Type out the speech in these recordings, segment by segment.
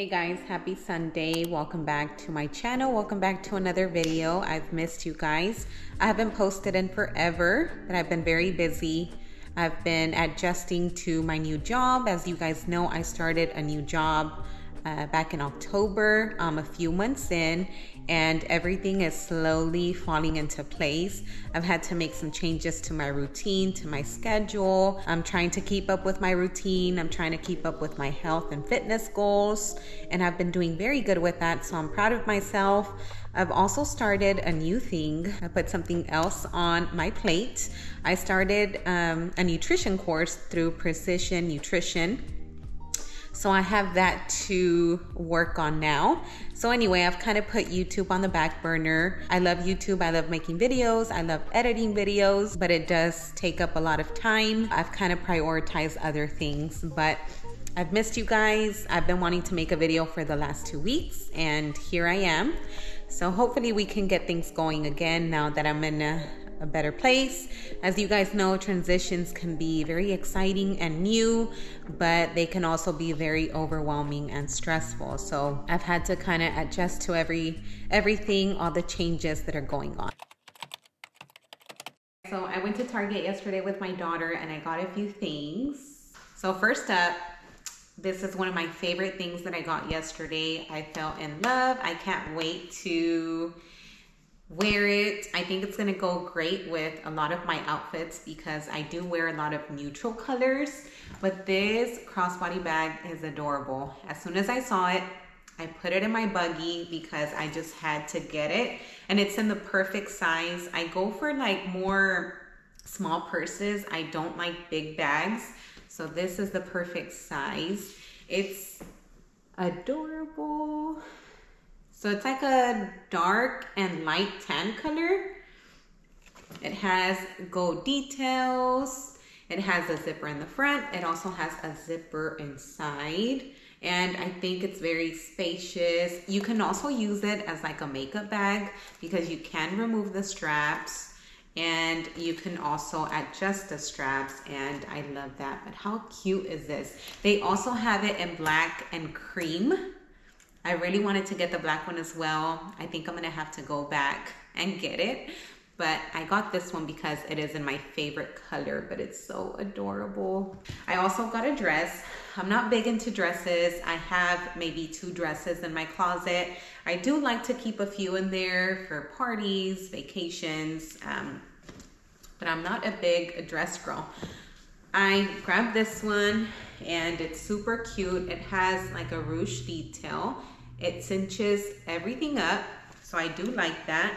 Hey guys, happy Sunday. Welcome back to my channel. Welcome back to another video. I've missed you guys. I haven't posted in forever, but I've been very busy. I've been adjusting to my new job. As you guys know, I started a new job uh, back in October, um, a few months in, and everything is slowly falling into place. I've had to make some changes to my routine, to my schedule. I'm trying to keep up with my routine. I'm trying to keep up with my health and fitness goals, and I've been doing very good with that, so I'm proud of myself. I've also started a new thing. I put something else on my plate. I started um, a nutrition course through Precision Nutrition so I have that to work on now. So anyway, I've kind of put YouTube on the back burner. I love YouTube. I love making videos. I love editing videos, but it does take up a lot of time. I've kind of prioritized other things, but I've missed you guys. I've been wanting to make a video for the last two weeks and here I am. So hopefully we can get things going again now that I'm in a a better place. As you guys know, transitions can be very exciting and new, but they can also be very overwhelming and stressful. So I've had to kind of adjust to every everything, all the changes that are going on. So I went to Target yesterday with my daughter and I got a few things. So first up, this is one of my favorite things that I got yesterday. I fell in love. I can't wait to wear it. I think it's gonna go great with a lot of my outfits because I do wear a lot of neutral colors, but this crossbody bag is adorable. As soon as I saw it, I put it in my buggy because I just had to get it and it's in the perfect size. I go for like more small purses. I don't like big bags. So this is the perfect size. It's adorable. So it's like a dark and light tan color. It has gold details. It has a zipper in the front. It also has a zipper inside. And I think it's very spacious. You can also use it as like a makeup bag because you can remove the straps and you can also adjust the straps and I love that. But how cute is this? They also have it in black and cream I really wanted to get the black one as well. I think I'm gonna have to go back and get it. But I got this one because it is in my favorite color, but it's so adorable. I also got a dress. I'm not big into dresses. I have maybe two dresses in my closet. I do like to keep a few in there for parties, vacations, um, but I'm not a big dress girl. I grabbed this one and it's super cute. It has like a ruche detail. It cinches everything up, so I do like that.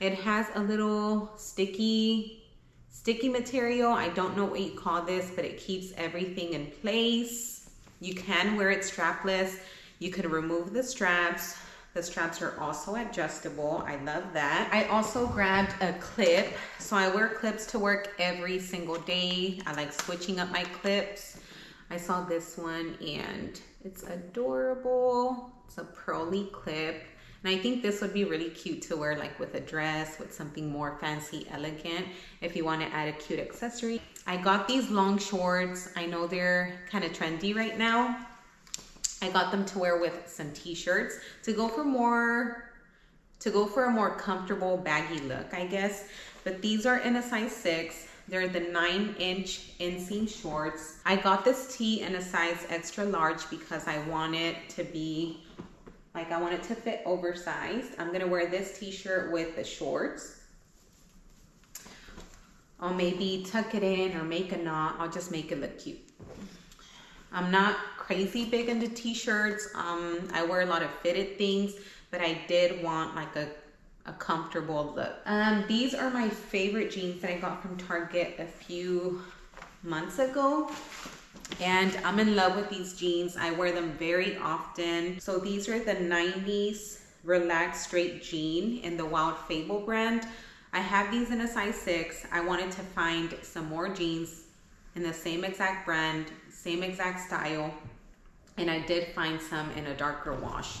It has a little sticky, sticky material. I don't know what you call this, but it keeps everything in place. You can wear it strapless. You can remove the straps. The straps are also adjustable. I love that. I also grabbed a clip. So I wear clips to work every single day. I like switching up my clips. I saw this one and it's adorable. It's a pearly clip. And I think this would be really cute to wear like with a dress, with something more fancy, elegant, if you want to add a cute accessory. I got these long shorts. I know they're kind of trendy right now. I got them to wear with some t-shirts to go for more, to go for a more comfortable baggy look, I guess. But these are in a size six. They're the nine inch inseam shorts. I got this tee in a size extra large because I want it to be, like I want it to fit oversized. I'm gonna wear this t-shirt with the shorts. I'll maybe tuck it in or make a knot. I'll just make it look cute. I'm not crazy big into t-shirts. Um, I wear a lot of fitted things, but I did want like a, a comfortable look. Um, these are my favorite jeans that I got from Target a few months ago. And I'm in love with these jeans. I wear them very often. So these are the 90s Relaxed Straight Jean in the Wild Fable brand. I have these in a size six. I wanted to find some more jeans in the same exact brand, same exact style, and I did find some in a darker wash.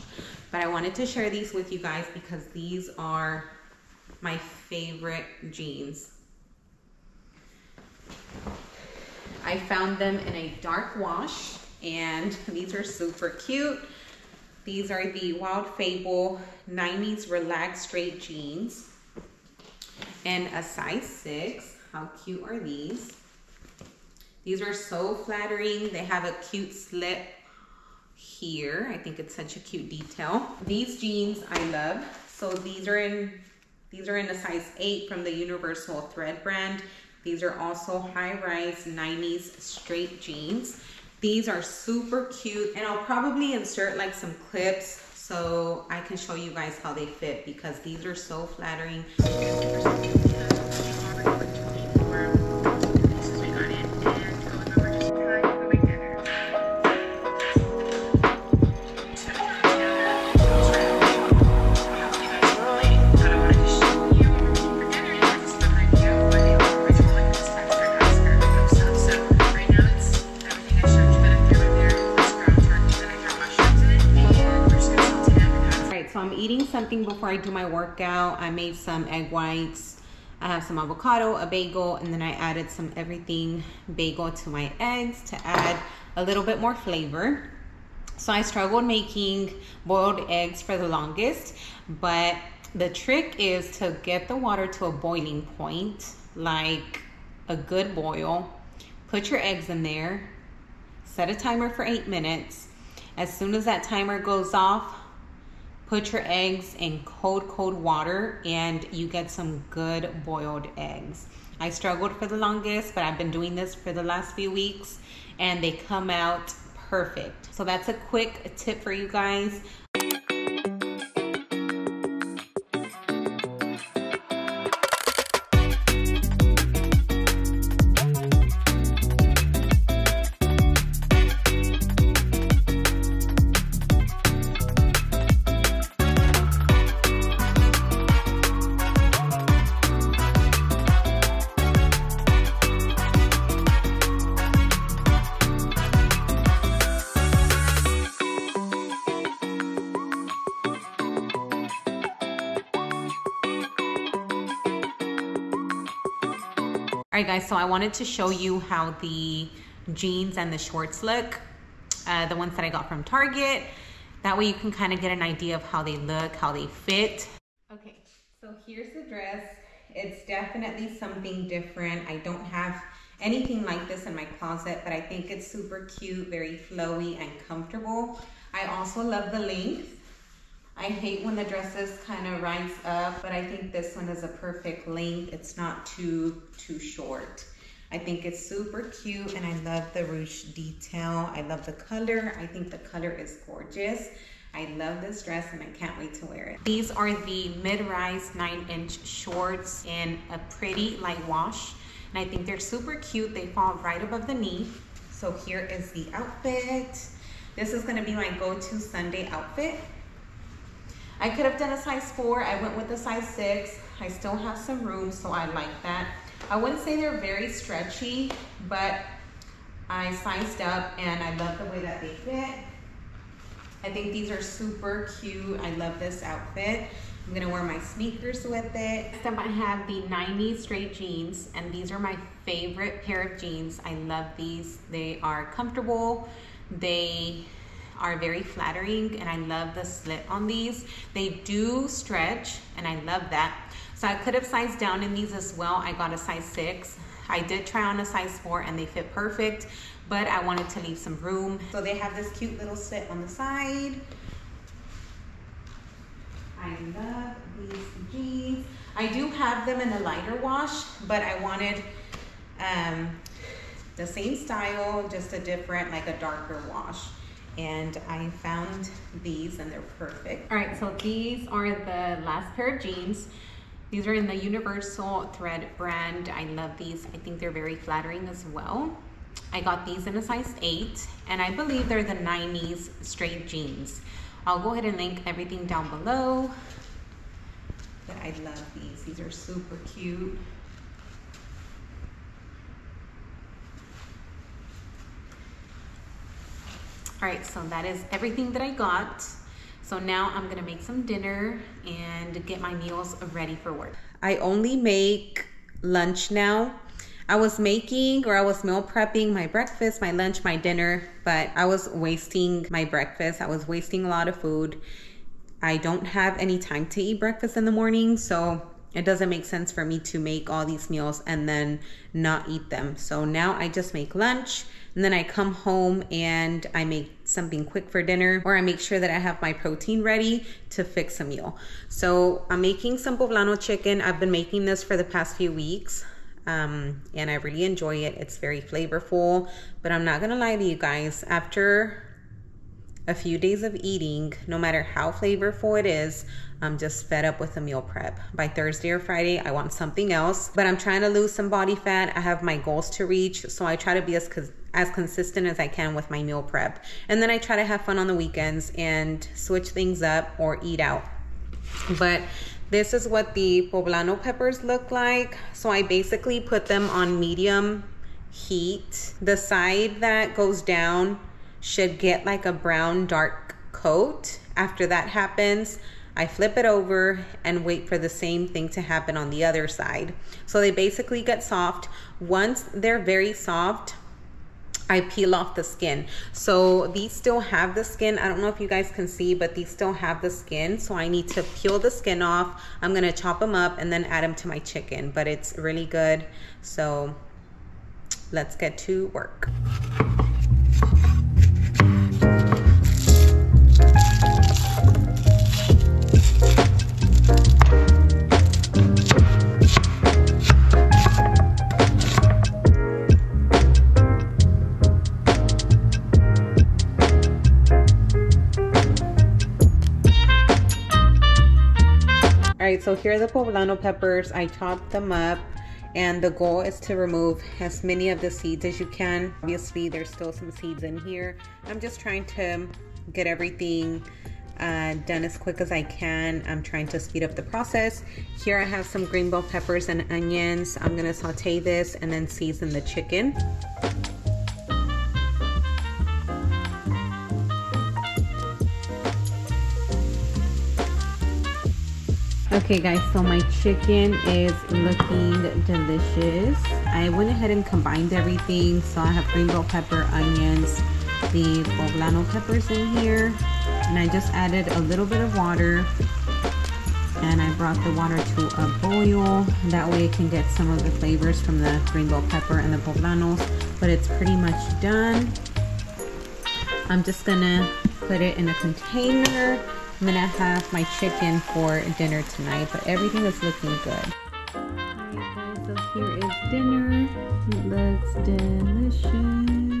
But I wanted to share these with you guys because these are my favorite jeans. I found them in a dark wash and these are super cute. These are the Wild Fable 90s Relaxed Straight Jeans in a size six. How cute are these? These are so flattering. They have a cute slit here. I think it's such a cute detail. These jeans I love. So these are in these are in a size 8 from the Universal Thread brand. These are also high-rise 90s straight jeans. These are super cute and I'll probably insert like some clips so I can show you guys how they fit because these are so flattering. My workout. I made some egg whites. I have some avocado, a bagel, and then I added some everything bagel to my eggs to add a little bit more flavor. So I struggled making boiled eggs for the longest, but the trick is to get the water to a boiling point, like a good boil. Put your eggs in there, set a timer for eight minutes. As soon as that timer goes off, Put your eggs in cold, cold water and you get some good boiled eggs. I struggled for the longest, but I've been doing this for the last few weeks and they come out perfect. So that's a quick tip for you guys. All right, guys, so I wanted to show you how the jeans and the shorts look, uh, the ones that I got from Target. That way you can kind of get an idea of how they look, how they fit. Okay, so here's the dress. It's definitely something different. I don't have anything like this in my closet, but I think it's super cute, very flowy and comfortable. I also love the length. I hate when the dresses kind of rise up, but I think this one is a perfect length. It's not too, too short. I think it's super cute and I love the ruche detail. I love the color. I think the color is gorgeous. I love this dress and I can't wait to wear it. These are the mid-rise nine inch shorts in a pretty light wash. And I think they're super cute. They fall right above the knee. So here is the outfit. This is gonna be my go-to Sunday outfit. I could have done a size four. I went with a size six. I still have some room, so I like that. I wouldn't say they're very stretchy, but I sized up and I love the way that they fit. I think these are super cute. I love this outfit. I'm gonna wear my sneakers with it. Next up I have the 90s straight jeans and these are my favorite pair of jeans. I love these. They are comfortable. They are very flattering and I love the slit on these. They do stretch and I love that. So I could have sized down in these as well. I got a size six. I did try on a size four and they fit perfect, but I wanted to leave some room. So they have this cute little slit on the side. I love these jeans. I do have them in a lighter wash, but I wanted um, the same style, just a different, like a darker wash and I found these and they're perfect. All right, so these are the last pair of jeans. These are in the Universal Thread brand. I love these. I think they're very flattering as well. I got these in a size 8 and I believe they're the 90s straight jeans. I'll go ahead and link everything down below. But I love these. These are super cute. All right, so that is everything that I got. So now I'm gonna make some dinner and get my meals ready for work. I only make lunch now. I was making or I was meal prepping my breakfast, my lunch, my dinner, but I was wasting my breakfast. I was wasting a lot of food. I don't have any time to eat breakfast in the morning, so it doesn't make sense for me to make all these meals and then not eat them. So now I just make lunch and then I come home and I make something quick for dinner or I make sure that I have my protein ready to fix a meal. So I'm making some poblano chicken. I've been making this for the past few weeks. Um, and I really enjoy it. It's very flavorful, but I'm not gonna lie to you guys. After a few days of eating, no matter how flavorful it is, I'm just fed up with the meal prep. By Thursday or Friday, I want something else, but I'm trying to lose some body fat. I have my goals to reach, so I try to be as as consistent as I can with my meal prep. And then I try to have fun on the weekends and switch things up or eat out. But this is what the poblano peppers look like. So I basically put them on medium heat. The side that goes down should get like a brown dark coat. After that happens, I flip it over and wait for the same thing to happen on the other side. So they basically get soft. Once they're very soft, I peel off the skin. So these still have the skin. I don't know if you guys can see, but these still have the skin. So I need to peel the skin off. I'm gonna chop them up and then add them to my chicken, but it's really good. So let's get to work. Here the poblano peppers. I chopped them up and the goal is to remove as many of the seeds as you can. Obviously, there's still some seeds in here. I'm just trying to get everything uh, done as quick as I can. I'm trying to speed up the process. Here I have some green bell peppers and onions. I'm gonna saute this and then season the chicken. Okay guys, so my chicken is looking delicious. I went ahead and combined everything. So I have green bell pepper, onions, the poblano peppers in here. And I just added a little bit of water. And I brought the water to a boil. That way it can get some of the flavors from the green bell pepper and the poblanos. But it's pretty much done. I'm just gonna put it in a container I'm gonna have my chicken for dinner tonight, but everything is looking good. Alright guys, so here is dinner. It looks delicious.